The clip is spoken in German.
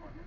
Gracias.